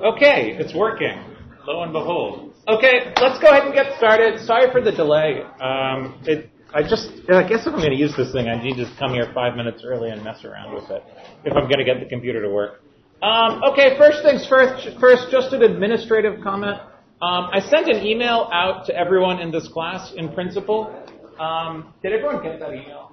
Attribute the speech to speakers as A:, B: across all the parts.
A: Okay, it's working. Lo and behold. Okay, let's go ahead and get started. Sorry for the delay. Um, it, I just, I guess if I'm going to use this thing, I need to come here five minutes early and mess around with it if I'm going to get the computer to work. Um, okay, first things first. First, just an administrative comment. Um, I sent an email out to everyone in this class in principle. Um, did everyone get that email?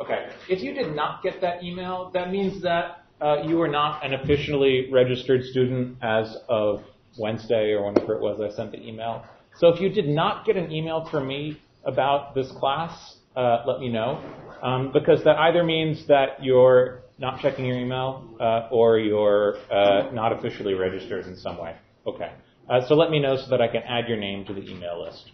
A: Okay. If you did not get that email, that means that uh, you are not an officially registered student as of Wednesday or whenever it was I sent the email. So if you did not get an email from me about this class, uh, let me know. Um, because that either means that you're not checking your email uh, or you're uh, not officially registered in some way. Okay. Uh, so let me know so that I can add your name to the email list.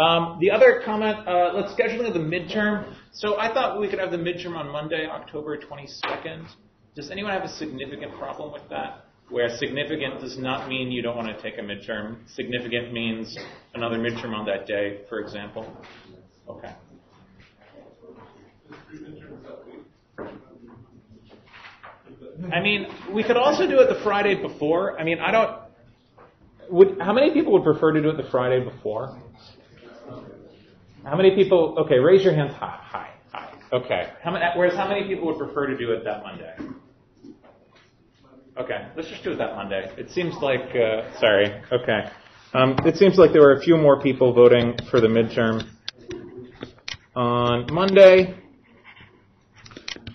A: Um, the other comment, uh, let's schedule the midterm. So I thought we could have the midterm on Monday, October 22nd. Does anyone have a significant problem with that? Where significant does not mean you don't want to take a midterm. Significant means another midterm on that day, for example. Okay. I mean, we could also do it the Friday before. I mean, I don't. Would how many people would prefer to do it the Friday before? How many people? Okay, raise your hands high. High. High. Okay. How many? Whereas, how many people would prefer to do it that Monday? Okay, let's just do it that Monday. It seems like. Uh, sorry. Okay. Um, it seems like there were a few more people voting for the midterm on Monday,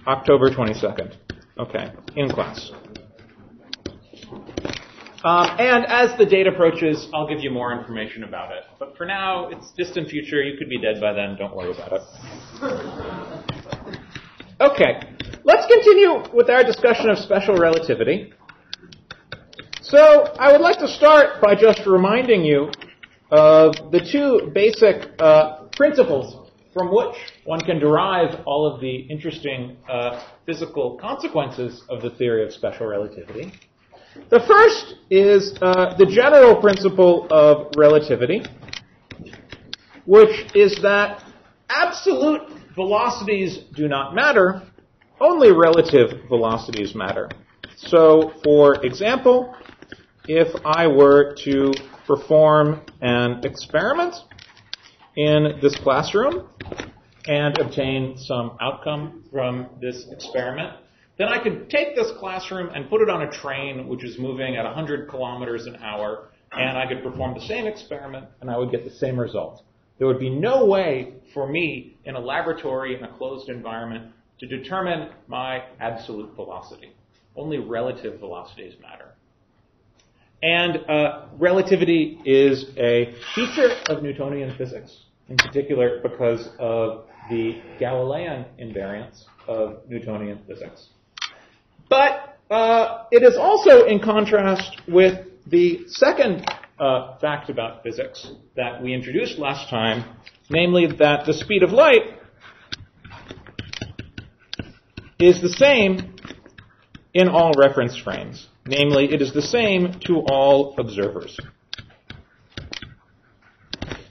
A: October 22nd. Okay, in class. Um, and as the date approaches, I'll give you more information about it. But for now, it's distant future. You could be dead by then. Don't worry about it. Okay, let's continue with our discussion of special relativity. So I would like to start by just reminding you of the two basic uh, principles from which one can derive all of the interesting uh, physical consequences of the theory of special relativity. The first is uh, the general principle of relativity, which is that absolute velocities do not matter, only relative velocities matter. So, for example, if I were to perform an experiment in this classroom and obtain some outcome from this experiment, then I could take this classroom and put it on a train which is moving at 100 kilometers an hour, and I could perform the same experiment and I would get the same result. There would be no way for me in a laboratory in a closed environment to determine my absolute velocity. Only relative velocities matter. And uh, relativity is a feature of Newtonian physics, in particular because of the Galilean invariance of Newtonian physics. But uh, it is also in contrast with the second uh, fact about physics that we introduced last time, namely that the speed of light is the same in all reference frames. Namely, it is the same to all observers.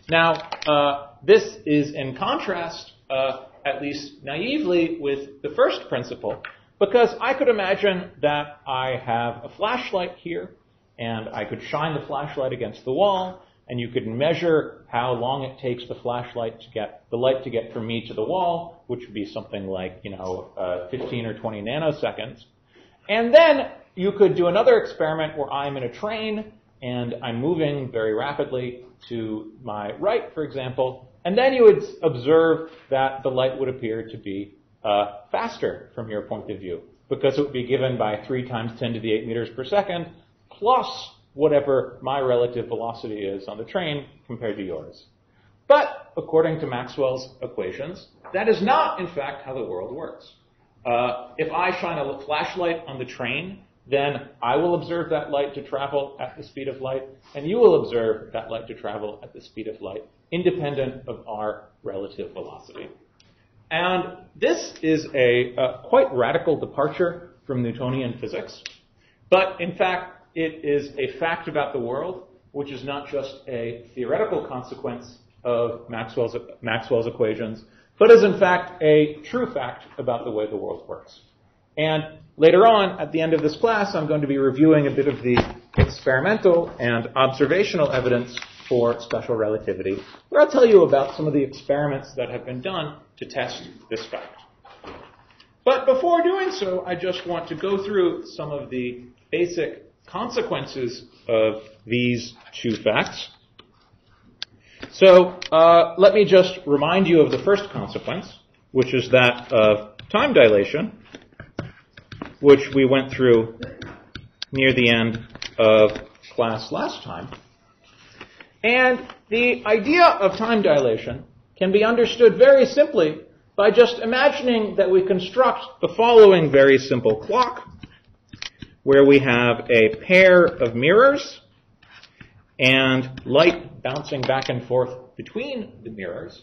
A: Now, uh, this is in contrast, uh, at least naively, with the first principle, because I could imagine that I have a flashlight here, and I could shine the flashlight against the wall, and you could measure how long it takes the flashlight to get the light to get from me to the wall, which would be something like you know uh, 15 or 20 nanoseconds. And then you could do another experiment where I'm in a train and I'm moving very rapidly to my right, for example, and then you would observe that the light would appear to be uh, faster from your point of view because it would be given by 3 times 10 to the 8 meters per second plus whatever my relative velocity is on the train compared to yours. But according to Maxwell's equations, that is not in fact how the world works. Uh, if I shine a flashlight on the train, then I will observe that light to travel at the speed of light, and you will observe that light to travel at the speed of light, independent of our relative velocity. And this is a, a quite radical departure from Newtonian physics, but in fact, it is a fact about the world, which is not just a theoretical consequence of Maxwell's, Maxwell's equations, but is in fact a true fact about the way the world works. And later on, at the end of this class, I'm going to be reviewing a bit of the experimental and observational evidence for special relativity, where I'll tell you about some of the experiments that have been done to test this fact. But before doing so, I just want to go through some of the basic consequences of these two facts. So uh, let me just remind you of the first consequence, which is that of time dilation, which we went through near the end of class last time. And the idea of time dilation can be understood very simply by just imagining that we construct the following very simple clock, where we have a pair of mirrors and light bouncing back and forth between the mirrors.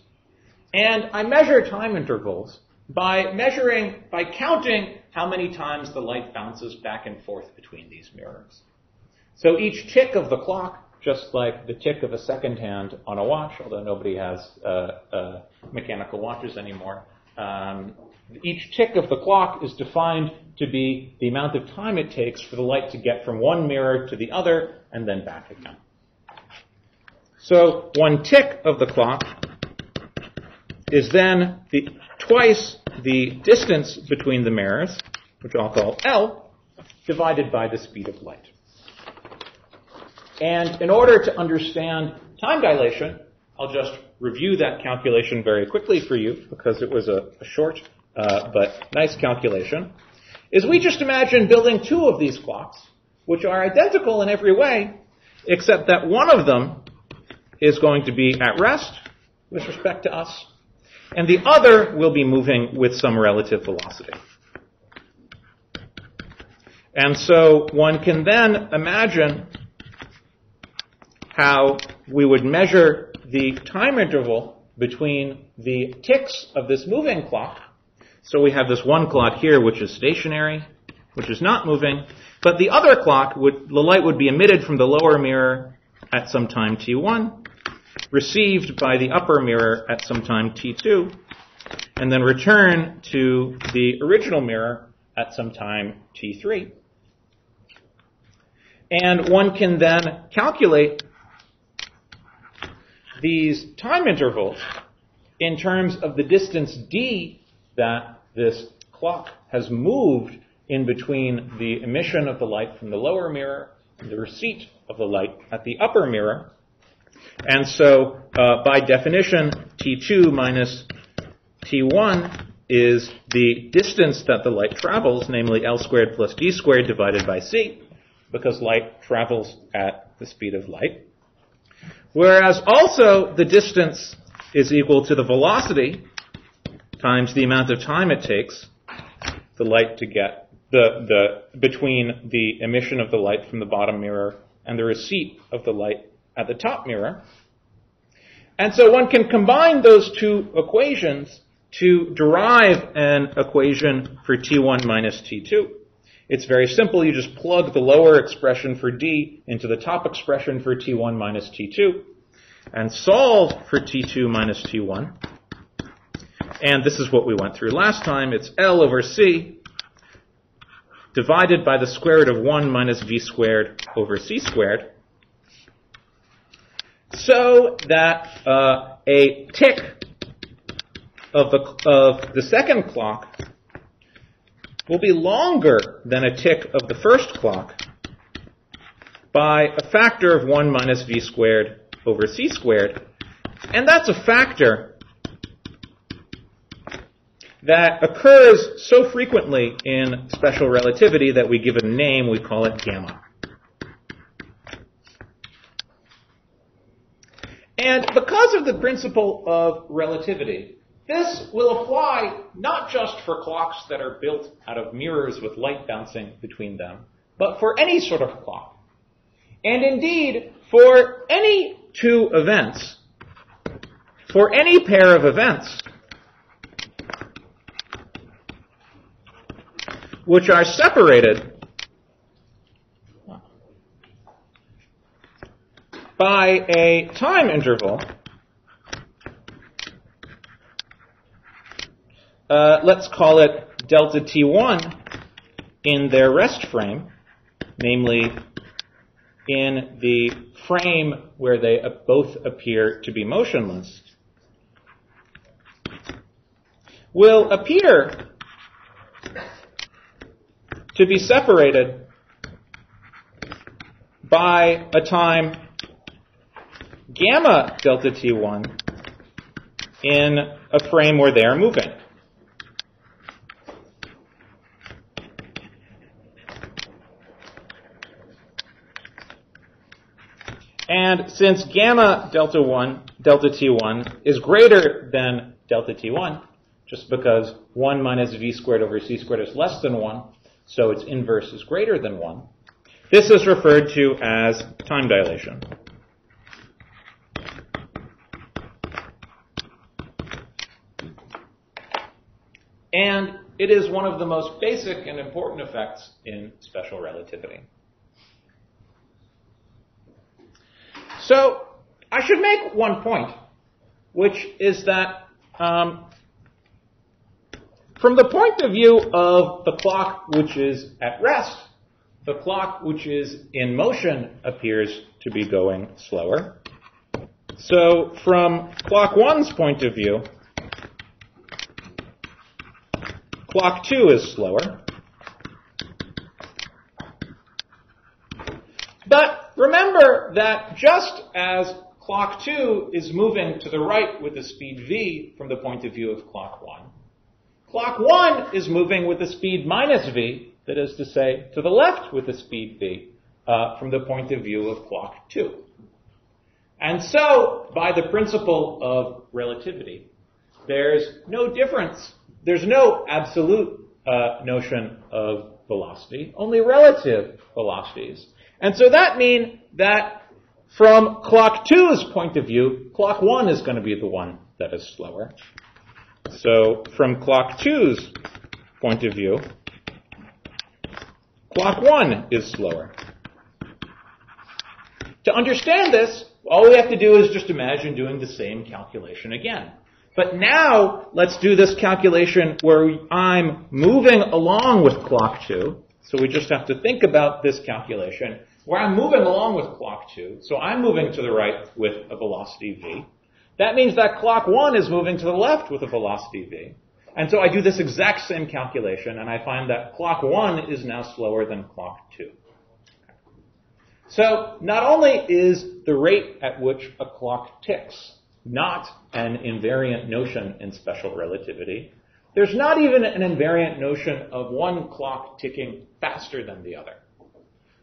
A: And I measure time intervals by measuring, by counting how many times the light bounces back and forth between these mirrors. So each tick of the clock, just like the tick of a second hand on a watch, although nobody has uh, uh, mechanical watches anymore, um, each tick of the clock is defined to be the amount of time it takes for the light to get from one mirror to the other and then back again. So one tick of the clock is then the, twice the distance between the mirrors, which I'll call L, divided by the speed of light. And in order to understand time dilation, I'll just review that calculation very quickly for you because it was a, a short uh, but nice calculation. Is we just imagine building two of these clocks, which are identical in every way, except that one of them is going to be at rest with respect to us, and the other will be moving with some relative velocity. And so one can then imagine how we would measure the time interval between the ticks of this moving clock. So we have this one clock here which is stationary, which is not moving, but the other clock would, the light would be emitted from the lower mirror at some time t1, received by the upper mirror at some time t2, and then return to the original mirror at some time t3. And one can then calculate these time intervals in terms of the distance d that this clock has moved in between the emission of the light from the lower mirror and the receipt of the light at the upper mirror. And so, uh, by definition, t2 minus t1 is the distance that the light travels, namely L squared plus d squared divided by c, because light travels at the speed of light. Whereas also the distance is equal to the velocity times the amount of time it takes the light to get the, the, between the emission of the light from the bottom mirror and the receipt of the light at the top mirror. And so one can combine those two equations to derive an equation for T1 minus T2. It's very simple. You just plug the lower expression for D into the top expression for T1 minus T2 and solve for T2 minus T1. And this is what we went through last time. It's L over C divided by the square root of 1 minus V squared over C squared. So that uh, a tick of the, of the second clock will be longer than a tick of the first clock by a factor of 1 minus v squared over c squared. And that's a factor that occurs so frequently in special relativity that we give a name, we call it gamma. And because of the principle of relativity, this will apply not just for clocks that are built out of mirrors with light bouncing between them, but for any sort of clock. And indeed, for any two events, for any pair of events, which are separated by a time interval uh, let's call it delta T1, in their rest frame, namely in the frame where they both appear to be motionless, will appear to be separated by a time gamma delta t1 in a frame where they are moving. And since gamma delta 1, delta t1 is greater than delta t1, just because 1 minus v squared over c squared is less than 1, so its inverse is greater than 1, this is referred to as time dilation. And it is one of the most basic and important effects in special relativity. So I should make one point, which is that um, from the point of view of the clock which is at rest, the clock which is in motion appears to be going slower. So from clock one's point of view, clock two is slower. But remember that just as clock 2 is moving to the right with the speed v from the point of view of clock 1, clock 1 is moving with the speed minus v, that is to say, to the left with the speed v uh, from the point of view of clock 2. And so, by the principle of relativity, there's no difference. There's no absolute uh, notion of velocity, only relative velocities. And so that means that from clock two's point of view, clock one is going to be the one that is slower. So from clock two's point of view, clock one is slower. To understand this, all we have to do is just imagine doing the same calculation again. But now, let's do this calculation where I'm moving along with clock 2. So we just have to think about this calculation where I'm moving along with clock 2, so I'm moving to the right with a velocity v. That means that clock 1 is moving to the left with a velocity v. And so I do this exact same calculation, and I find that clock 1 is now slower than clock 2. So not only is the rate at which a clock ticks not an invariant notion in special relativity, there's not even an invariant notion of one clock ticking faster than the other.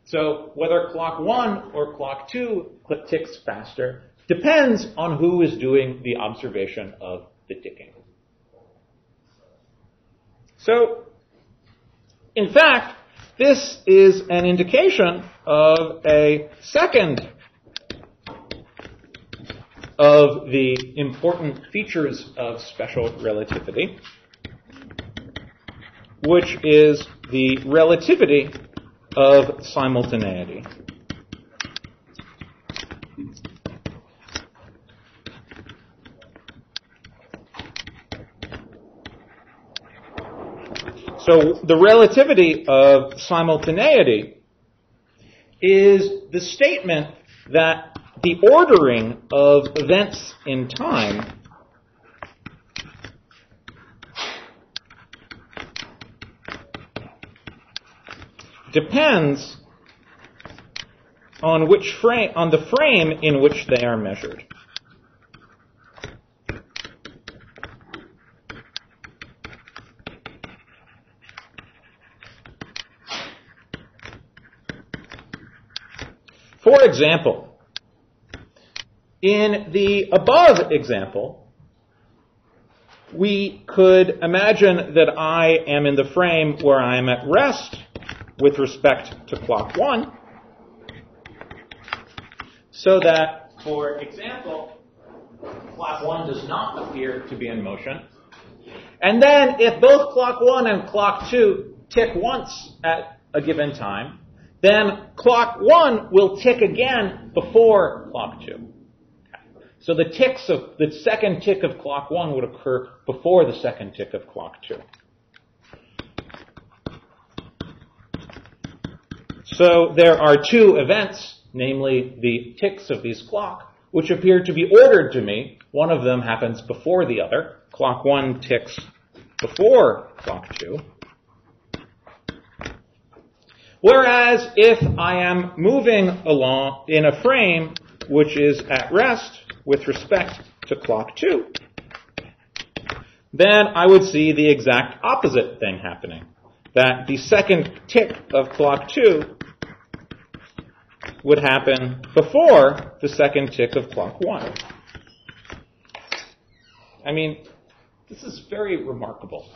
A: So whether clock one or clock two ticks faster depends on who is doing the observation of the ticking. So, in fact, this is an indication of a second of the important features of special relativity, which is the relativity of simultaneity. So the relativity of simultaneity is the statement that the ordering of events in time depends on which frame, on the frame in which they are measured. For example, in the above example, we could imagine that I am in the frame where I am at rest with respect to clock 1, so that, for example, clock 1 does not appear to be in motion. And then if both clock 1 and clock 2 tick once at a given time, then clock 1 will tick again before clock 2. So the ticks of the second tick of clock 1 would occur before the second tick of clock 2. So there are two events, namely the ticks of these clock, which appear to be ordered to me. One of them happens before the other. Clock 1 ticks before clock 2. Whereas if I am moving along in a frame which is at rest with respect to clock 2, then I would see the exact opposite thing happening. That the second tick of clock 2 would happen before the second tick of clock 1. I mean, this is very remarkable.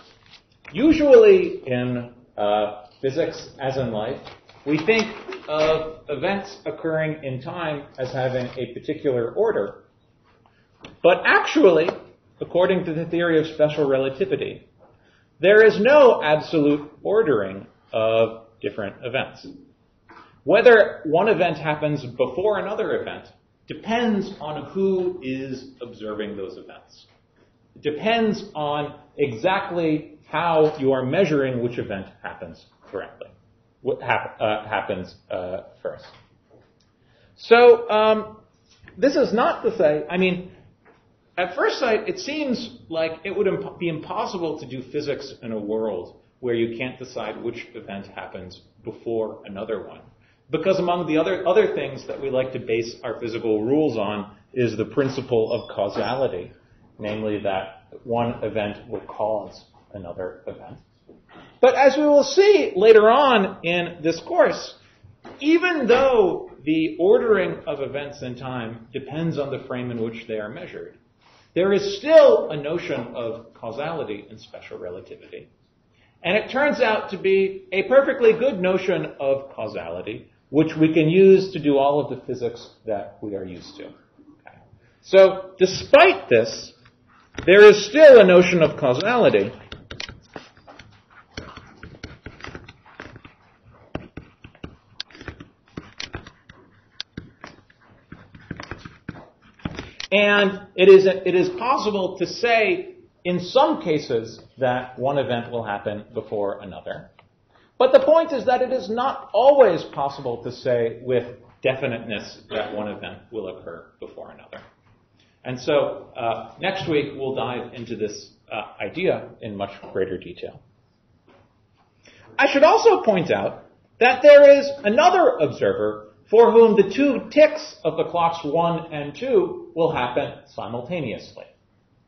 A: Usually in uh, physics, as in life, we think of events occurring in time as having a particular order. But actually, according to the theory of special relativity, there is no absolute ordering of different events. Whether one event happens before another event depends on who is observing those events. It depends on exactly how you are measuring which event happens correctly, what hap- uh, happens uh, first. So um, this is not to say, I mean, at first sight, it seems like it would imp- be impossible to do physics in a world where you can't decide which event happens before another one. Because among the other, other things that we like to base our physical rules on is the principle of causality, namely that one event will cause another event. But as we will see later on in this course, even though the ordering of events in time depends on the frame in which they are measured, there is still a notion of causality in special relativity. And it turns out to be a perfectly good notion of causality, which we can use to do all of the physics that we are used to. Okay. So, despite this, there is still a notion of causality. And it is, it is possible to say in some cases that one event will happen before another. But the point is that it is not always possible to say with definiteness that one event will occur before another. And so uh, next week we'll dive into this uh, idea in much greater detail. I should also point out that there is another observer for whom the two ticks of the clocks 1 and 2 will happen simultaneously.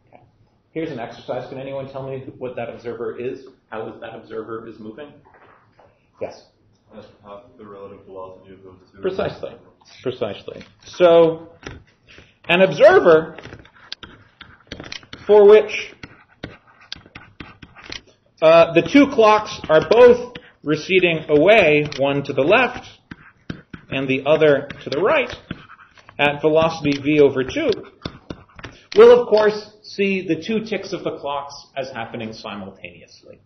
A: Okay. Here's an exercise. Can anyone tell me what that observer is? How that observer is moving? Yes?
B: That's the relative velocity of those two.
A: Precisely. Precisely. So, an observer for which uh, the two clocks are both receding away, one to the left and the other to the right at velocity v over 2, will of course see the two ticks of the clocks as happening simultaneously.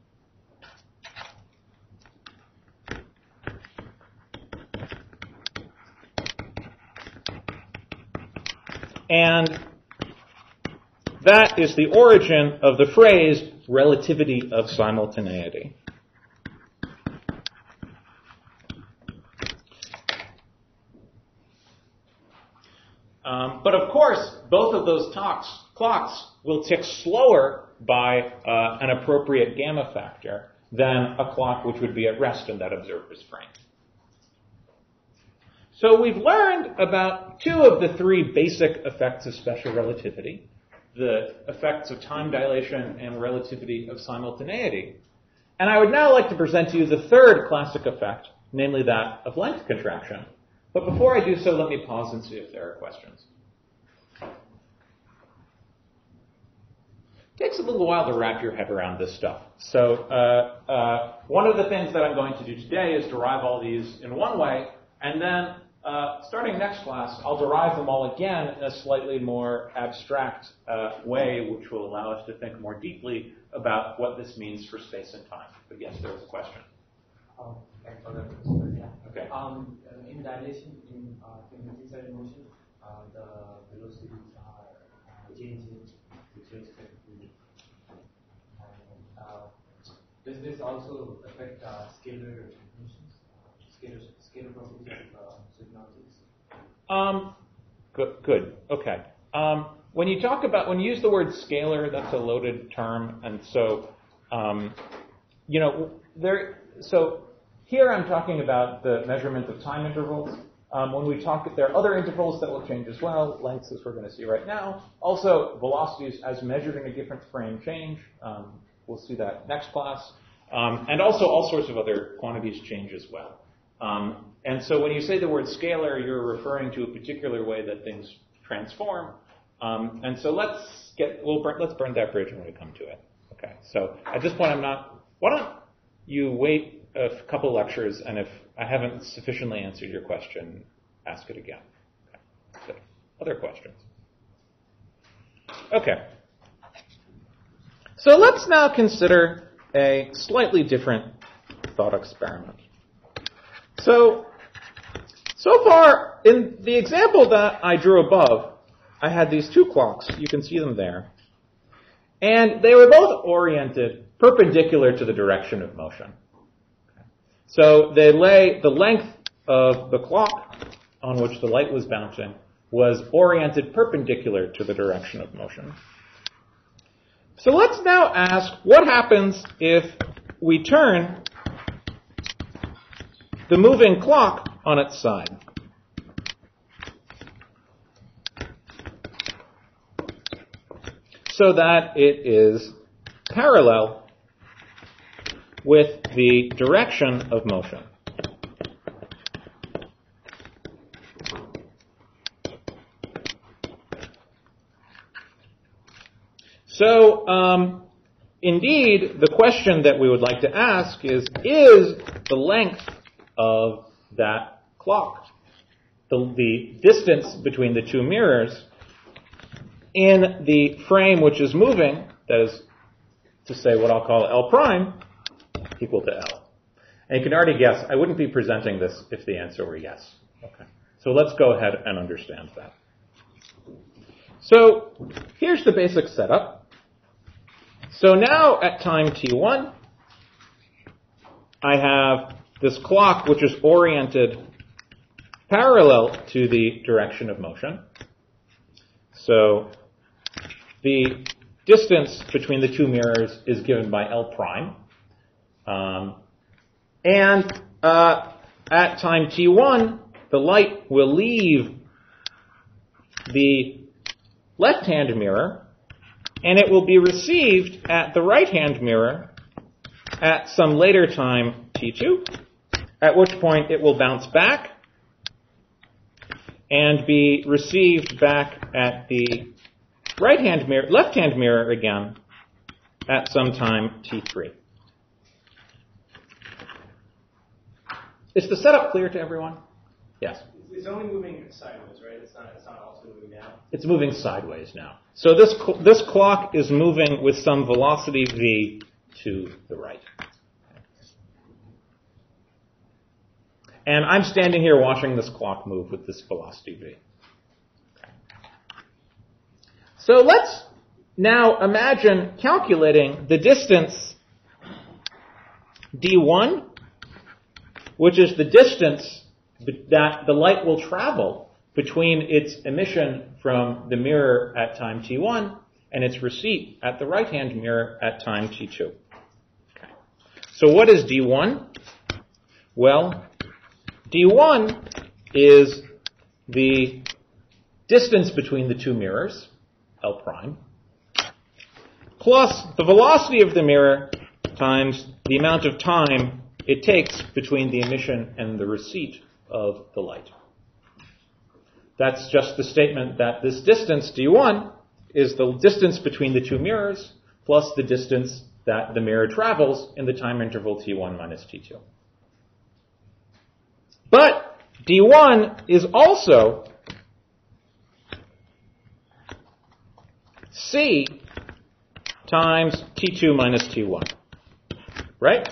A: And that is the origin of the phrase relativity of simultaneity. Um, but of course, both of those talks, clocks will tick slower by uh, an appropriate gamma factor than a clock which would be at rest in that observer's frame. So we've learned about two of the three basic effects of special relativity, the effects of time dilation and relativity of simultaneity. And I would now like to present to you the third classic effect, namely that of length contraction. But before I do so, let me pause and see if there are questions. It takes a little while to wrap your head around this stuff. So uh, uh, one of the things that I'm going to do today is derive all these in one way, and then uh, starting next class, I'll derive them all again in a slightly more abstract uh, way, which will allow us to think more deeply about what this means for space and time. But yes, there was a question.
C: Thanks for that. Yeah.
A: Okay.
C: Um, uh, in dilation, in uh, kinetic motion, uh, the velocities are uh, changing with respect to. Does this also affect uh, scalar motions, uh, scalar
A: Um, good. Good. Okay. Um, when you talk about when you use the word scalar, that's a loaded term, and so um, you know there. So here I'm talking about the measurement of time intervals. Um, when we talk, there are other intervals that will change as well, lengths as we're going to see right now. Also, velocities as measured in a different frame change. Um, we'll see that next class. Um, and also all sorts of other quantities change as well. Um, and so when you say the word scalar, you're referring to a particular way that things transform. Um, and so let's get, we'll burn, let's burn that bridge when we come to it. Okay. So at this point, I'm not. Why don't you wait a couple lectures, and if I haven't sufficiently answered your question, ask it again. Okay. So, other questions? Okay. So let's now consider a slightly different thought experiment. So, so far, in the example that I drew above, I had these two clocks. You can see them there. And they were both oriented perpendicular to the direction of motion. So they lay the length of the clock on which the light was bouncing was oriented perpendicular to the direction of motion. So let's now ask what happens if we turn the moving clock on its side. So that it is parallel with the direction of motion. So, um, indeed, the question that we would like to ask is, is the length of that clock, the, the distance between the two mirrors, in the frame which is moving, that is to say what I'll call L prime, equal to L. And you can already guess, I wouldn't be presenting this if the answer were yes. Okay. So let's go ahead and understand that. So here's the basic setup. So now at time t1, I have this clock which is oriented parallel to the direction of motion. So the distance between the two mirrors is given by L prime. Um, and uh, at time t1, the light will leave the left-hand mirror, and it will be received at the right-hand mirror at some later time t2, at which point it will bounce back and be received back at the right-hand mirror, left-hand mirror again at some time t3. Is the setup clear to everyone? Yes.
C: It's only moving sideways, right? It's not. It's not also moving down.
A: It's moving sideways now. So this cl- this clock is moving with some velocity v to the right. And I'm standing here watching this clock move with this velocity v. So let's now imagine calculating the distance d1 which is the distance that the light will travel between its emission from the mirror at time t1 and its receipt at the right-hand mirror at time t2. Okay. So what is d1? Well, d1 is the distance between the two mirrors, L prime, plus the velocity of the mirror times the amount of time it takes between the emission and the receipt of the light. That's just the statement that this distance, d1, is the distance between the two mirrors plus the distance that the mirror travels in the time interval t1 minus t2. But d1 is also c times t2 minus t1. Right?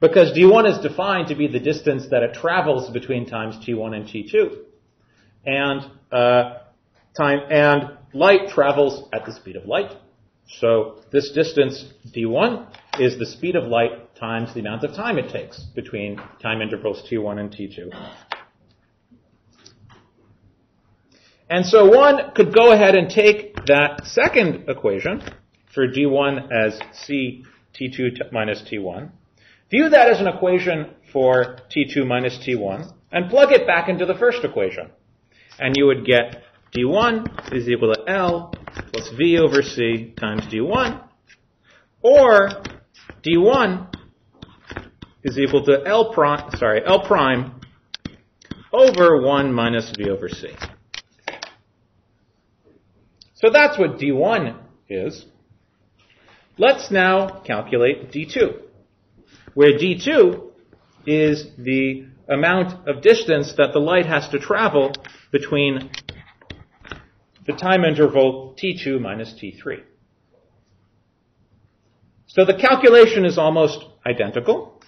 A: Because d1 is defined to be the distance that it travels between times t1 and t2. And, uh, time, and light travels at the speed of light. So this distance d1 is the speed of light times the amount of time it takes between time intervals t1 and t2. And so one could go ahead and take that second equation for d1 as c t2 t- minus t1, view that as an equation for t2 minus t1, and plug it back into the first equation. And you would get d1 is equal to L plus V over C times d1, or d1 is equal to L prime, sorry, L prime over 1 minus V over C. So that's what d1 is. Let's now calculate d2, where d2 is the amount of distance that the light has to travel between the time interval t2 minus t3. So the calculation is almost identical.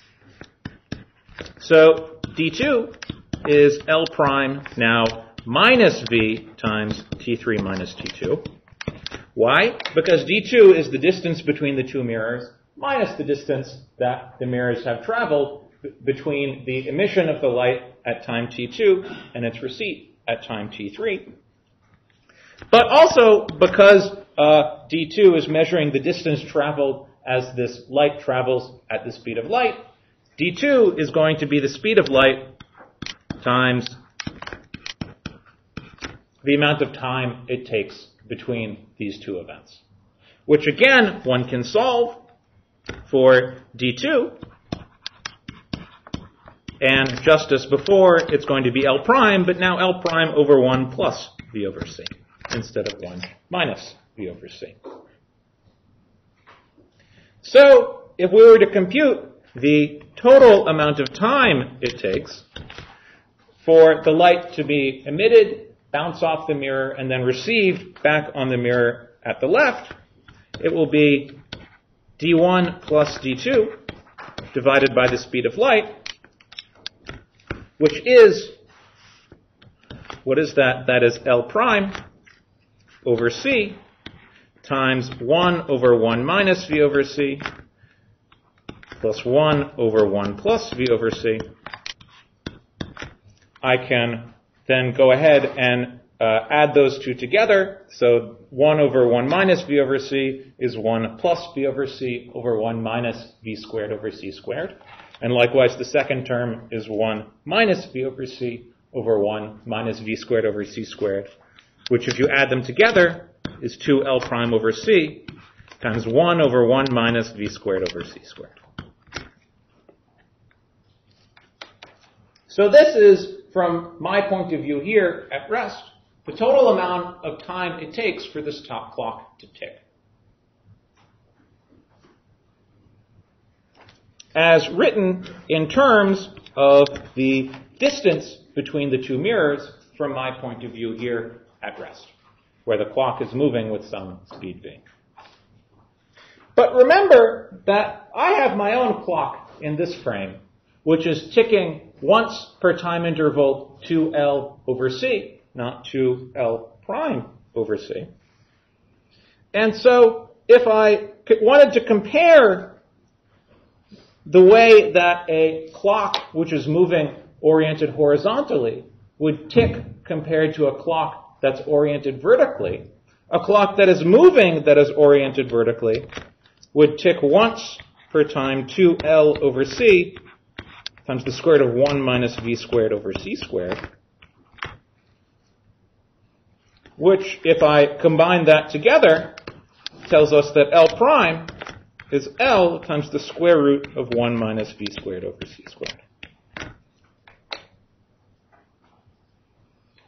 A: So d2 is L prime now minus V times T3 minus T2. Why? Because D2 is the distance between the two mirrors minus the distance that the mirrors have traveled between the emission of the light at time T2 and its receipt at time T3. But also because uh, D2 is measuring the distance traveled as this light travels at the speed of light, D2 is going to be the speed of light times the amount of time it takes between these two events. Which again, one can solve for d2. And just as before, it's going to be L prime, but now L prime over 1 plus V over C instead of 1 minus V over C. So, if we were to compute the total amount of time it takes for the light to be emitted, bounce off the mirror, and then received back on the mirror at the left, it will be d1 plus d2 divided by the speed of light, which is, what is that? That is L prime over C times 1 over 1 minus V over C plus 1 over 1 plus V over C. I can then go ahead and uh, add those two together. So 1 over 1 minus V over C is 1 plus V over C over 1 minus V squared over C squared. And likewise, the second term is 1 minus V over C over 1 minus V squared over C squared, which if you add them together is 2L prime over C times 1 over 1 minus V squared over C squared. So this is, from my point of view here at rest, the total amount of time it takes for this top clock to tick. As written in terms of the distance between the two mirrors from my point of view here at rest, where the clock is moving with some speed v. But remember that I have my own clock in this frame, which is ticking once per time interval 2L over C, not 2L prime over C. And so if I wanted to compare the way that a clock which is moving oriented horizontally would tick compared to a clock that's oriented vertically, a clock that is moving that is oriented vertically would tick once per time 2L over C times the square root of 1 minus v squared over c squared, which, if I combine that together, tells us that L prime is L times the square root of 1 minus v squared over c squared.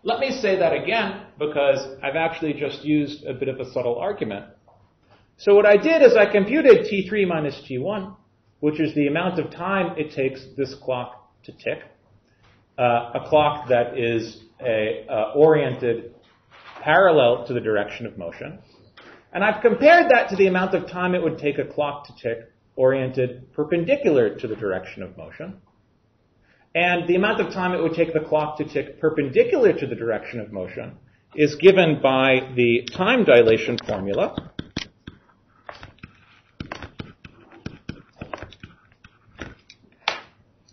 A: Let me say that again because I've actually just used a bit of a subtle argument. So what I did is I computed T3 minus T1 which is the amount of time it takes this clock to tick. Uh, a clock that is a, uh, oriented parallel to the direction of motion. And I've compared that to the amount of time it would take a clock to tick oriented perpendicular to the direction of motion. And the amount of time it would take the clock to tick perpendicular to the direction of motion is given by the time dilation formula,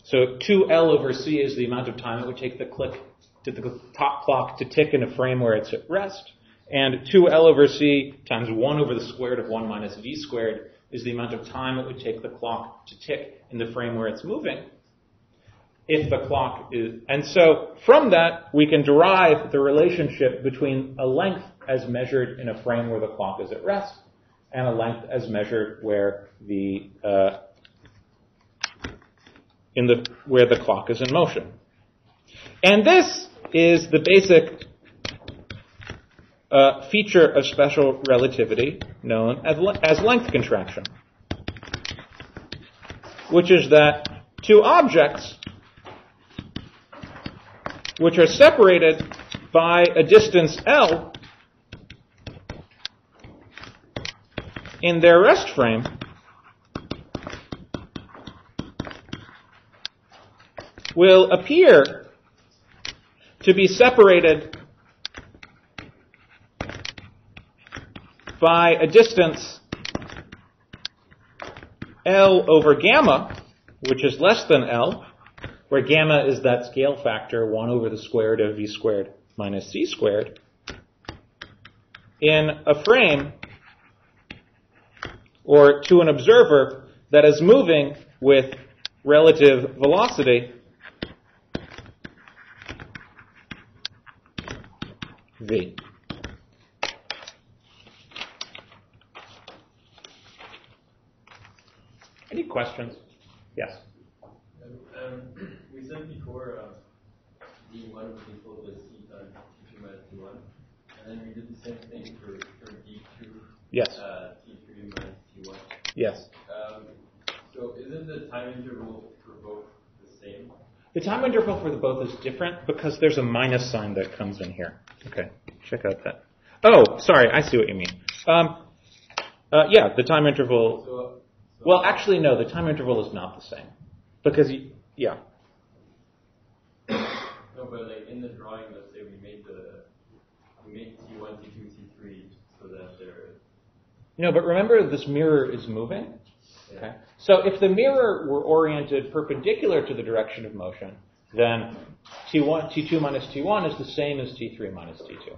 A: So 2L over C is the amount of time it would take the click to the top clock to tick in a frame where it's at rest, and 2L over C times 1 over the square root of 1 minus V squared is the amount of time it would take the clock to tick in the frame where it's moving. If the clock is, and so from that we can derive the relationship between a length as measured in a frame where the clock is at rest and a length as measured where the uh, in the where the clock is in motion. And this is the basic uh, feature of special relativity known as, le- as length contraction, which is that two objects which are separated by a distance L in their rest frame. Will appear to be separated by a distance L over gamma, which is less than L, where gamma is that scale factor 1 over the square root of v squared minus c squared, in a frame or to an observer that is moving with relative velocity v. Any questions? Yes.
D: Um, said before uh, D1 was equal to C times T2 minus T1, and then we did the same thing for, for D2
A: Yes.
D: uh, T3 minus T1.
A: Yes.
D: Um, so isn't the time interval for both the same?
A: The time interval for the both is different because there's a minus sign that comes in here. Okay, check out that. Oh, sorry, I see what you mean. Um, uh, yeah, the time interval.
D: So, so
A: Well, actually, no, the time interval is not the same because you, yeah.
D: But like in the drawing, let's say we made the we made T1, T2, T3 so that they're
A: No, but remember this mirror is moving. Okay. So if the mirror were oriented perpendicular to the direction of motion, then T1, T2 minus T1 is the same as T3 minus T2.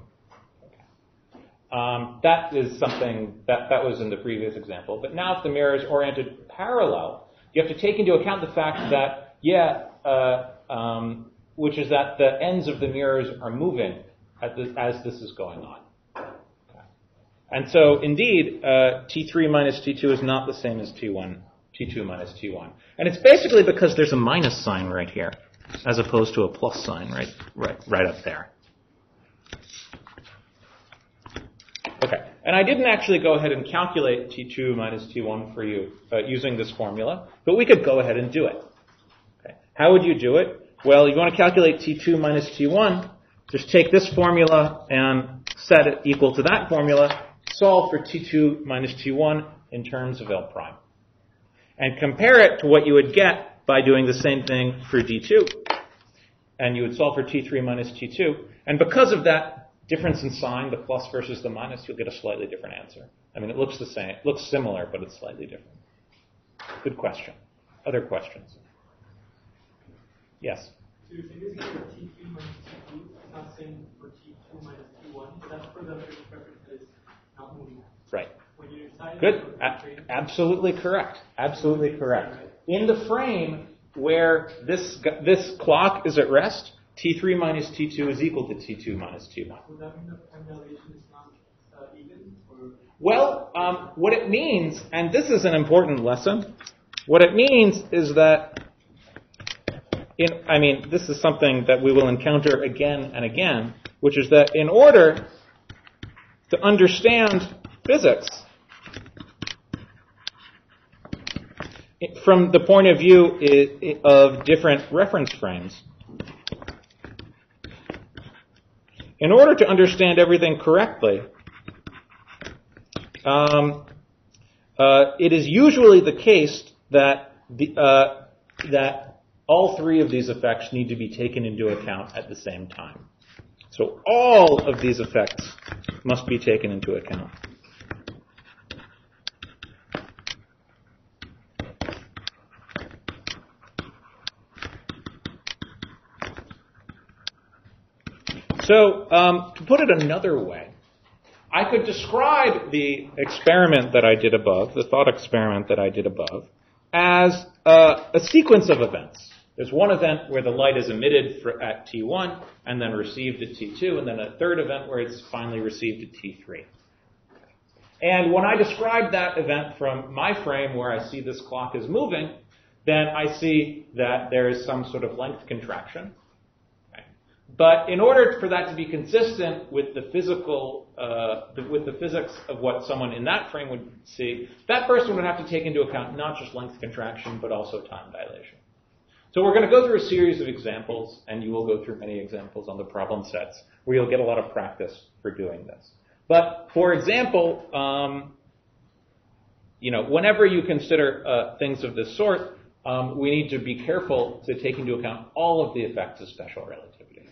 A: Um, that is something that, that was in the previous example. But now if the mirror is oriented parallel, you have to take into account the fact that, yeah, uh, um, which is that the ends of the mirrors are moving the, as this is going on. And so, indeed, uh, T3 minus T2 is not the same as T1, T2 minus T1. And it's basically because there's a minus sign right here, as opposed to a plus sign right, right, right up there. Okay. And I didn't actually go ahead and calculate T2 minus T1 for you uh, using this formula, but we could go ahead and do it. Okay. How would you do it? Well, you want to calculate T2 minus T1, just take this formula and set it equal to that formula, solve for T2 minus T1 in terms of L prime. And compare it to what you would get by doing the same thing for D2. And you would solve for T3 minus T2. And because of that difference in sign, the plus versus the minus, you'll get a slightly different answer. I mean, it looks the same, it looks similar, but it's slightly different. Good question. Other questions? Yes?
E: So you're saying this is for T3 minus T2, it's not saying for T2 minus T1, but that's for the reference that is not moving.
A: Right.
E: When you decide
A: Good.
E: frame,
A: absolutely correct. Absolutely correct. In the frame where this this clock is at rest, T3 minus T2 is equal to T2 minus T1.
E: would that mean the time dilation is not uh, even? Or
A: Well, um, what it means, and this is an important lesson, what it means is that, in, I mean, this is something that we will encounter again and again, which is that in order to understand physics from the point of view of different reference frames, in order to understand everything correctly, um, uh, it is usually the case that the, uh, that all three of these effects need to be taken into account at the same time. So all of these effects must be taken into account. So, um, to put it another way, I could describe the experiment that I did above, the thought experiment that I did above, as uh, a sequence of events. There's one event where the light is emitted for, at T1 and then received at T2, and then a third event where it's finally received at T3. And when I describe that event from my frame where I see this clock is moving, then I see that there is some sort of length contraction. But in order for that to be consistent with the physical, uh, with the physics of what someone in that frame would see, that person would have to take into account not just length contraction, but also time dilation. So we're going to go through a series of examples, and you will go through many examples on the problem sets where you'll get a lot of practice for doing this. But for example, um, you know, whenever you consider uh, things of this sort, um, we need to be careful to take into account all of the effects of special relativity.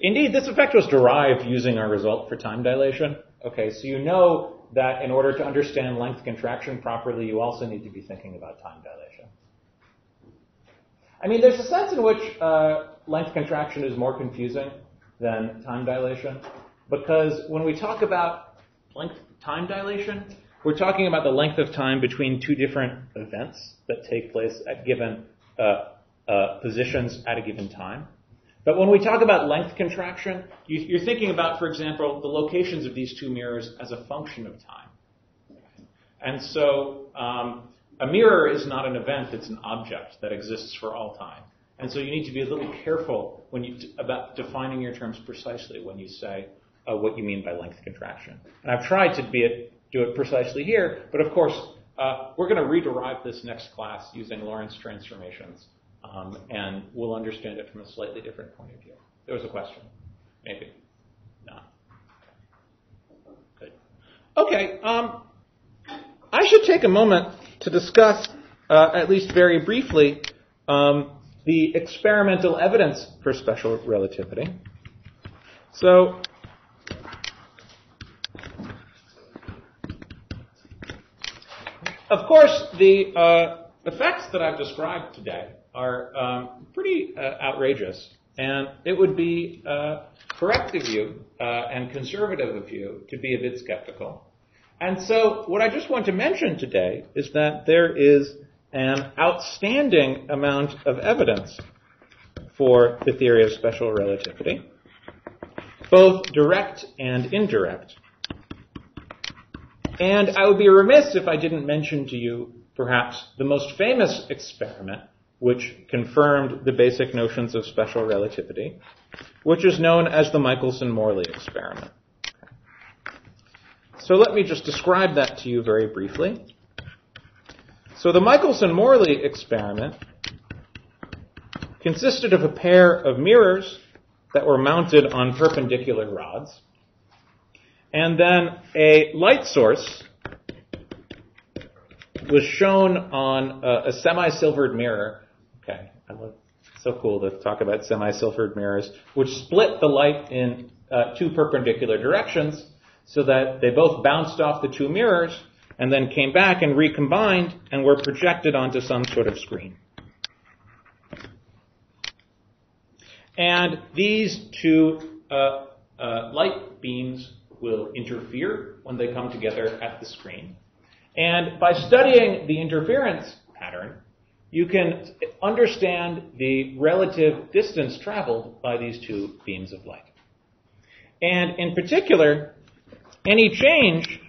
A: Indeed, this effect was derived using our result for time dilation. Okay, so you know that in order to understand length contraction properly, you also need to be thinking about time dilation. I mean, there's a sense in which uh, length contraction is more confusing than time dilation because when we talk about length time dilation, we're talking about the length of time between two different events that take place at given uh, uh, positions at a given time. But when we talk about length contraction, you, are thinking about, for example, the locations of these two mirrors as a function of time. And so um, a mirror is not an event, it's an object that exists for all time. And so you need to be a little careful when you, about defining your terms precisely when you say uh, what you mean by length contraction. And I've tried to be it, do it precisely here, but of course, uh, we're going to rederive this next class using Lorentz transformations um, and we'll understand it from a slightly different point of view. There was a question, maybe. No. Good. Okay. Um, I should take a moment to discuss, uh, at least very briefly, um, the experimental evidence for special relativity. So, of course, the uh, effects that I've described today are um, pretty uh, outrageous. And it would be uh, correct of you uh, and conservative of you to be a bit skeptical. And so, what I just want to mention today is that there is an outstanding amount of evidence for the theory of special relativity, both direct and indirect. And I would be remiss if I didn't mention to you perhaps the most famous experiment which confirmed the basic notions of special relativity, which is known as the Michelson-Morley experiment. So let me just describe that to you very briefly. So the Michelson-Morley experiment consisted of a pair of mirrors that were mounted on perpendicular rods, and then a light source was shone on a, a semi-silvered mirror Okay. I love so cool to talk about semi-silvered mirrors, which split the light in uh, two perpendicular directions so that they both bounced off the two mirrors and then came back and recombined and were projected onto some sort of screen. And these two uh, uh, light beams will interfere when they come together at the screen. And by studying the interference pattern, you can understand the relative distance traveled by these two beams of light. And in particular, any change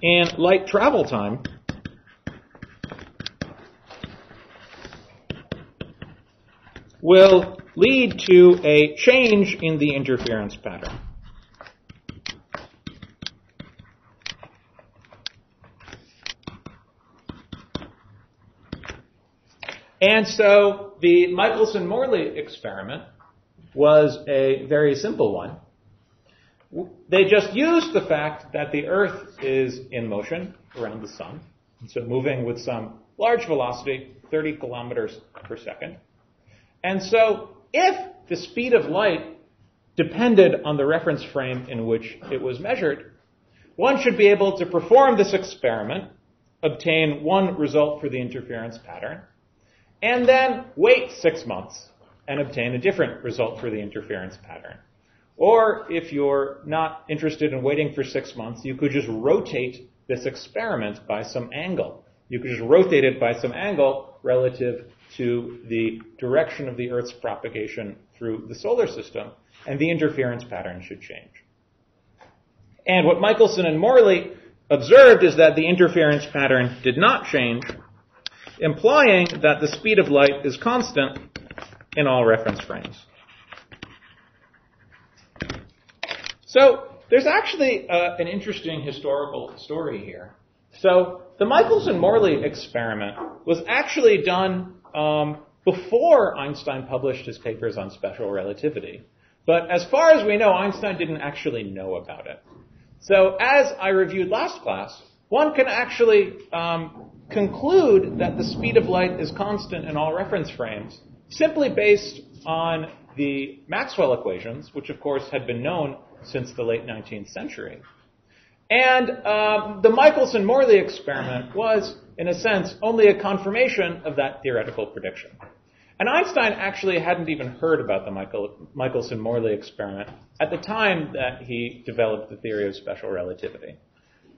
A: in light travel time will lead to a change in the interference pattern. And so the Michelson-Morley experiment was a very simple one. They just used the fact that the Earth is in motion around the sun, so moving with some large velocity, 30 kilometers per second. And so if the speed of light depended on the reference frame in which it was measured, one should be able to perform this experiment, obtain one result for the interference pattern, and then wait six months and obtain a different result for the interference pattern. Or if you're not interested in waiting for six months, you could just rotate this experiment by some angle. You could just rotate it by some angle relative to the direction of the Earth's propagation through the solar system, and the interference pattern should change. And what Michelson and Morley observed is that the interference pattern did not change, implying that the speed of light is constant in all reference frames. So there's actually uh, an interesting historical story here. So the Michelson-Morley experiment was actually done um, before Einstein published his papers on special relativity. But as far as we know, Einstein didn't actually know about it. So as I reviewed last class, one can actually um, conclude that the speed of light is constant in all reference frames simply based on the Maxwell equations, which of course had been known since the late 19th century. And um, the Michelson-Morley experiment was, in a sense, only a confirmation of that theoretical prediction. And Einstein actually hadn't even heard about the Michael, Michelson-Morley experiment at the time that he developed the theory of special relativity.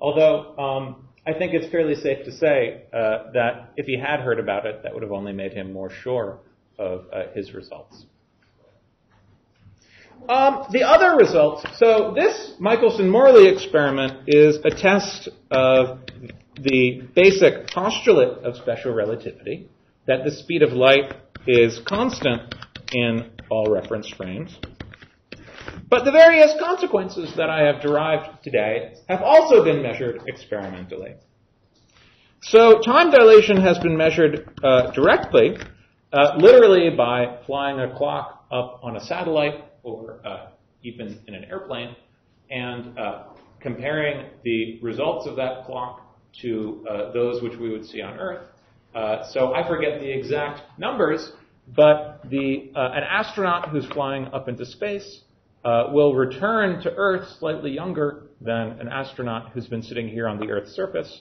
A: Although um, I think it's fairly safe to say uh, that if he had heard about it, that would have only made him more sure of uh, his results. Um, the other results, so this Michelson-Morley experiment is a test of the basic postulate of special relativity, that the speed of light is constant in all reference frames. But the various consequences that I have derived today have also been measured experimentally. So time dilation has been measured uh, directly, uh, literally by flying a clock up on a satellite or uh, even in an airplane, and uh, comparing the results of that clock to uh, those which we would see on Earth. Uh, so I forget the exact numbers, but the, uh, an astronaut who's flying up into space uh, will return to Earth slightly younger than an astronaut who's been sitting here on the Earth's surface.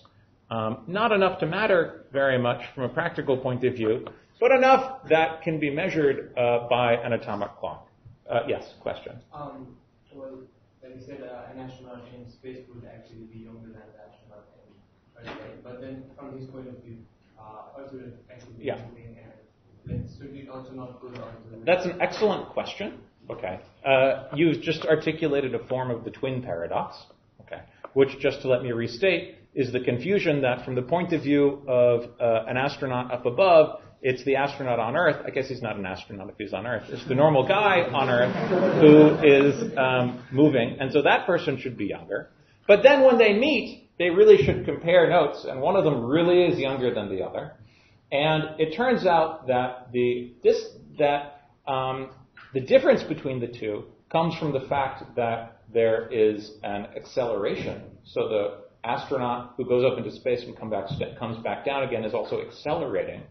A: Um, not enough to matter very much from a practical point of view, but enough that can be measured by an atomic clock. Uh, yes, question.
C: Um, well, like you said, uh, an astronaut in space would actually be younger than the astronaut in Earth, right? But then, from his point of view, uh, Earth would actually be
A: yeah.
C: moving, and should we also not go on?
A: That's an excellent question. Okay, uh, you've just articulated a form of the twin paradox. Okay, which, just to let me restate, is the confusion that from the point of view of uh, an astronaut up above, it's the astronaut on Earth. I guess he's not an astronaut if he's on Earth. It's the normal guy on Earth who is um, moving, and so that person should be younger. But then when they meet, they really should compare notes, and one of them really is younger than the other. And it turns out that the this that um, the difference between the two comes from the fact that there is an acceleration. So the astronaut who goes up into space and come back, comes back down again is also accelerating.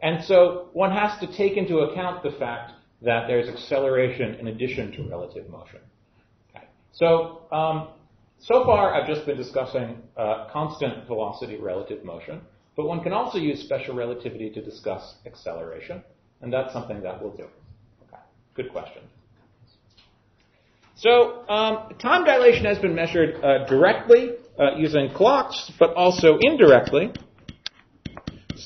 A: And so one has to take into account the fact that there's acceleration in addition to relative motion. Okay. So, um, so far I've just been discussing uh, constant velocity relative motion, but one can also use special relativity to discuss acceleration, and that's something that we'll do. Okay. Good question. So, um, time dilation has been measured uh, directly uh, using clocks, but also indirectly.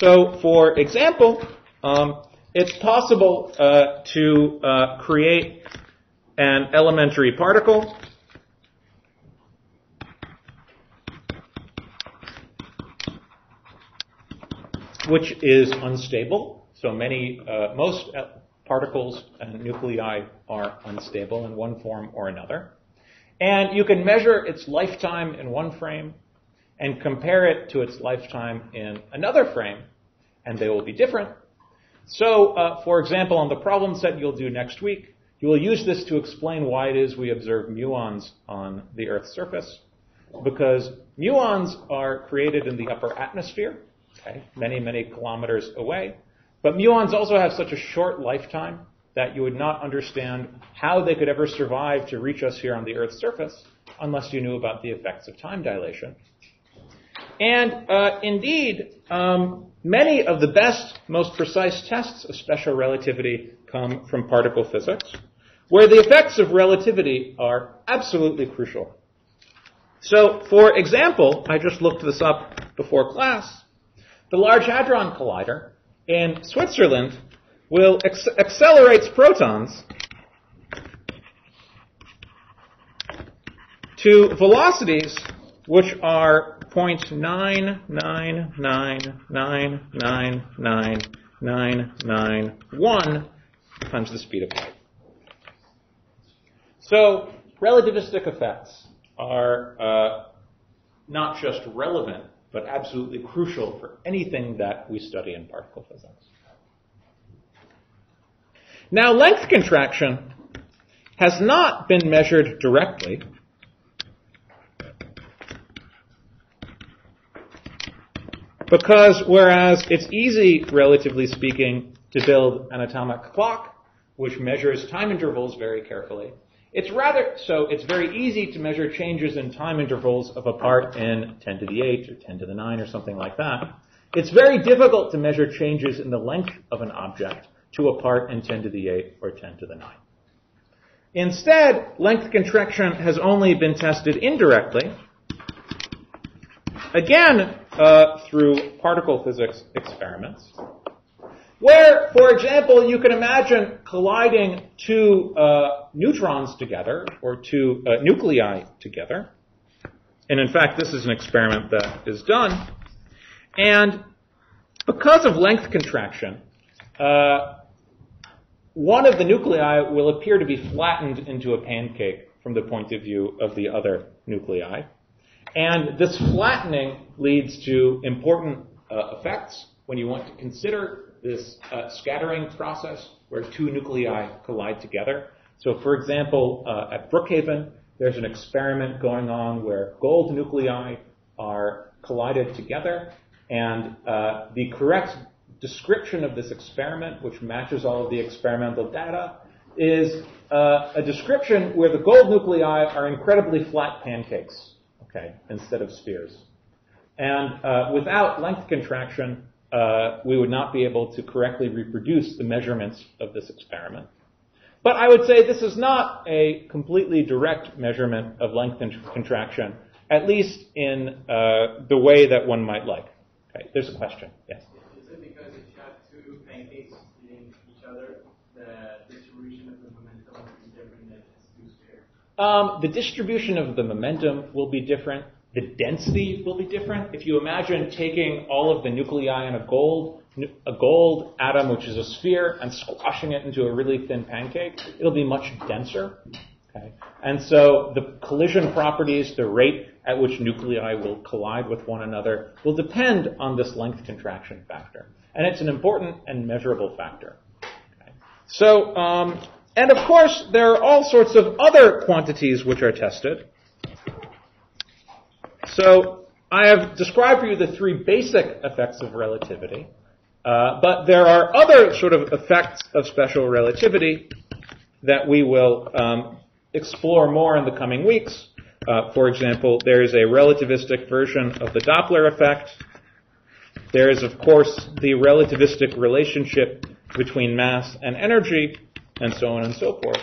A: So, for example, um, it's possible uh, to uh, create an elementary particle which is unstable. So many, uh, most particles and nuclei are unstable in one form or another. And you can measure its lifetime in one frame and compare it to its lifetime in another frame, and they will be different. So, uh, for example, on the problem set you'll do next week, you will use this to explain why it is we observe muons on the Earth's surface, because muons are created in the upper atmosphere, okay, many, many kilometers away, but muons also have such a short lifetime that you would not understand how they could ever survive to reach us here on the Earth's surface unless you knew about the effects of time dilation. And uh, indeed, um, many of the best, most precise tests of special relativity come from particle physics, where the effects of relativity are absolutely crucial. So, for example, I just looked this up before class. The Large Hadron Collider in Switzerland will acc- accelerates protons to velocities which are 0.999999991 times the speed of light. So relativistic effects are uh, not just relevant, but absolutely crucial for anything that we study in particle physics. Now, length contraction has not been measured directly. Because whereas it's easy, relatively speaking, to build an atomic clock, which measures time intervals very carefully, it's rather, so it's very easy to measure changes in time intervals of a part in 10 to the 8 or 10 to the 9 or something like that. It's very difficult to measure changes in the length of an object to a part in 10 to the 8 or 10 to the 9. Instead, length contraction has only been tested indirectly, again uh, through particle physics experiments. Where, for example, you can imagine colliding two uh, neutrons together or two uh, nuclei together. And in fact, this is an experiment that is done. And because of length contraction, uh, one of the nuclei will appear to be flattened into a pancake from the point of view of the other nuclei. And this flattening leads to important uh, effects when you want to consider this uh, scattering process where two nuclei collide together. So, for example, uh, at Brookhaven, there's an experiment going on where gold nuclei are collided together, and uh, the correct description of this experiment, which matches all of the experimental data, is uh, a description where the gold nuclei are incredibly flat pancakes, okay, instead of spheres. And uh, without length contraction, uh, we would not be able to correctly reproduce the measurements of this experiment. But I would say this is not a completely direct measurement of length contraction, at least in uh, the way that one might like. Okay, there's a question. Yes.
E: Is it because if you have two pancakes hitting each other, the distribution of the momentum will be different than if it's two spheres?
A: Um, the distribution of the momentum will be different the density will be different. If you imagine taking all of the nuclei in a gold, a gold atom, which is a sphere, and squashing it into a really thin pancake, it'll be much denser. Okay? And so the collision properties, the rate at which nuclei will collide with one another, will depend on this length contraction factor. And it's an important and measurable factor. Okay? So, um, and of course, there are all sorts of other quantities which are tested. So I have described for you the three basic effects of relativity, uh, but there are other sort of effects of special relativity that we will um, explore more in the coming weeks. Uh, for example, there is a relativistic version of the Doppler effect. There is, of course, the relativistic relationship between mass and energy, and so on and so forth.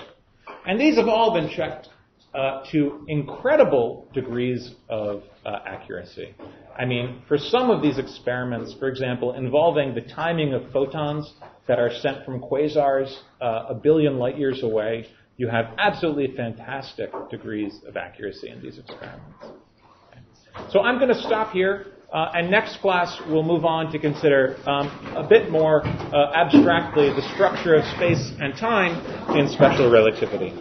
A: And these have all been checked uh, to incredible degrees of uh, accuracy. I mean, for some of these experiments, for example, involving the timing of photons that are sent from quasars uh, a billion light years away, you have absolutely fantastic degrees of accuracy in these experiments. So I'm going to stop here, uh, and next class we'll move on to consider um, a bit more uh, abstractly the structure of space and time in special relativity.